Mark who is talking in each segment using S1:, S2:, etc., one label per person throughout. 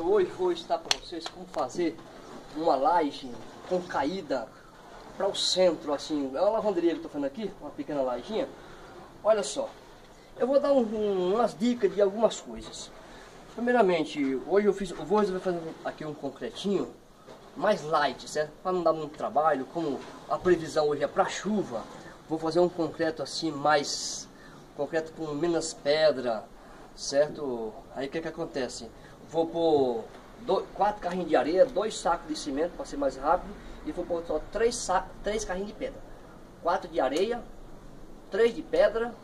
S1: Eu hoje vou estar para vocês como fazer uma laje com caída para o centro, assim. É uma lavanderia que eu estou fazendo aqui, uma pequena lajinha. Olha só, eu vou dar um, um, umas dicas de algumas coisas. Primeiramente, hoje eu fiz, eu vou resolver fazer aqui um concretinho mais light, certo? Para não dar muito trabalho, como a previsão hoje é para chuva, vou fazer um concreto assim mais concreto com menos pedra, certo? Aí o que que acontece? Vou pôr dois, quatro carrinhos de areia, dois sacos de cimento para ser mais rápido e vou pôr só três, três carrinhos de pedra. Quatro de areia, três de pedra,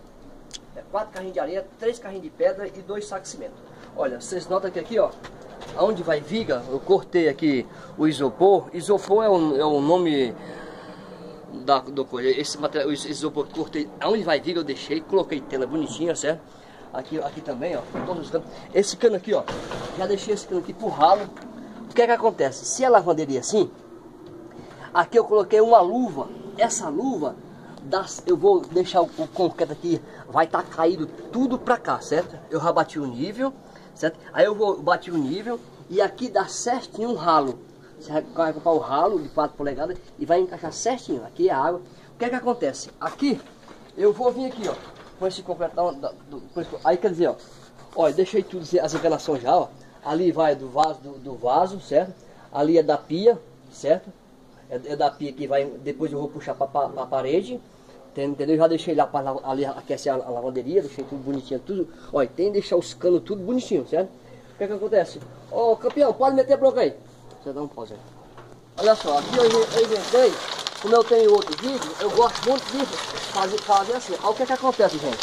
S1: é, quatro carrinhos de areia, três carrinhos de pedra e dois sacos de cimento. Olha, vocês notam que aqui, ó, aonde vai viga, eu cortei aqui o isopor. Isopor é o, é o nome da, do esse material, isopor que cortei, aonde vai viga eu deixei, coloquei tela bonitinha, certo? Aqui, aqui também, ó, todos os canos. Esse cano aqui, ó, já deixei esse cano aqui pro ralo. O que é que acontece? Se a lavanderia assim, aqui eu coloquei uma luva. Essa luva, das, eu vou deixar o, o concreto aqui, vai estar tá caído tudo pra cá, certo? Eu já bati o nível, certo? Aí eu vou bater o nível e aqui dá certinho um ralo. Você vai comprar o ralo de 4 polegadas e vai encaixar certinho. Aqui é a água. O que é que acontece? Aqui, eu vou vir aqui, ó, com esse concretão. Da, aí quer dizer, ó, ó, deixei tudo as enganações já, ó. Ali vai do vaso, do, do, vaso, certo? Ali é da pia, certo? É, é da pia que vai, depois eu vou puxar para a parede. Entendeu? Já deixei lá para ali aquecer a, a lavanderia, deixei tudo bonitinho, tudo. Olha, tem que deixar os canos tudo bonitinho, certo? O que é que acontece? Ô campeão, pode meter bronca aí. Você dá um pause aí. Olha só, aqui eu inventei, como eu tenho outro vídeo, eu gosto muito de fazer, fazer assim. Olha o que é que acontece, gente.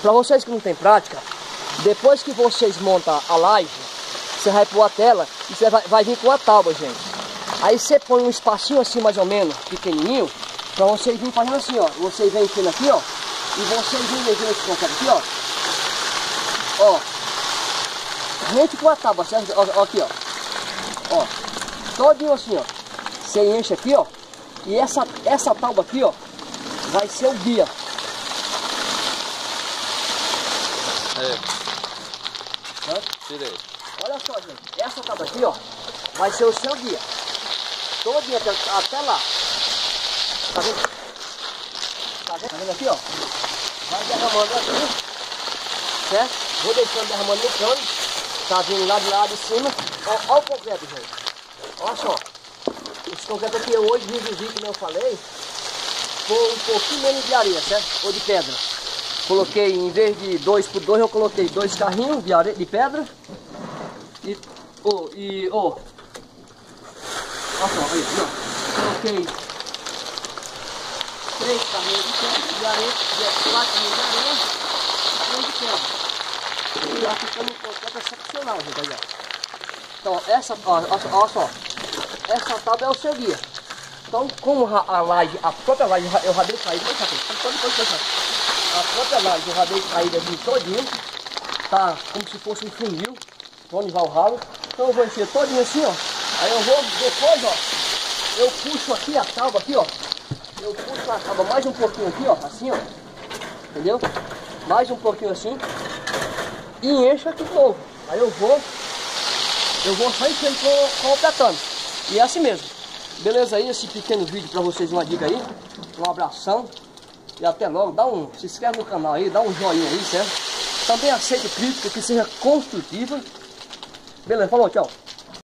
S1: Para vocês que não tem prática, depois que vocês montam a live, você vai pôr a tela e você vai, vai vir com a tábua, gente. Aí você põe um espacinho assim mais ou menos, pequenininho, Pra vocês virem fazendo assim, ó. Vocês vêm aqui, ó. E vocês vêm mexendo esse concreto aqui, ó. Ó. Rente com a tábua, certo? Ó, ó, aqui, ó. Ó. Todinho assim, ó. Você enche aqui, ó. E essa, essa tábua aqui, ó. Vai ser o guia.
S2: É. Tirei.
S1: Olha só, gente. Essa tábua aqui, ó. Vai ser o seu guia. Todinho até, até lá. Tá vendo? Tá vendo? Tá vendo aqui, ó? Vai derramando aqui. Certo? Vou deixando derramando no cano. Tá vindo lá de lá de cima. Ó, ó o concreto, gente. Olha só. Esse concreto aqui eu hoje reduzi, como eu falei, com um pouquinho menos de areia, certo? Ou de pedra. Coloquei, em vez de 2 por 2, eu coloquei dois carrinhos de, areia, de pedra. E, oh, e, oh. Olha só, aí, ó. Coloquei três carrinhos de pedra, de areia, quatro carrinhos de areia e três de pedra. E lá ficando um concreto excepcional, gente, ó. Então, essa, ó, só, essa tábua é o seu guia. Então, como a, laje, a própria laje, eu já dei caída, deixa aqui, pode, pode, pode, a própria laje eu dei caída aqui todinho, tá como se fosse um funil, onde vai o ralo. Então eu vou encher todinho assim, ó. Aí eu vou, depois, ó, eu puxo aqui a tábua aqui, ó eu puxo a tábua mais um pouquinho aqui, ó, assim, ó, entendeu? Mais um pouquinho assim e encho aqui de novo. Aí eu vou, eu vou só enchendo com, completando. E é assim mesmo. Beleza aí, esse pequeno vídeo para vocês, uma dica aí. Um abração e até logo. Dá um, se inscreve no canal aí, dá um joinha aí, certo? Também aceito crítica que seja construtiva. Beleza, falou, tchau.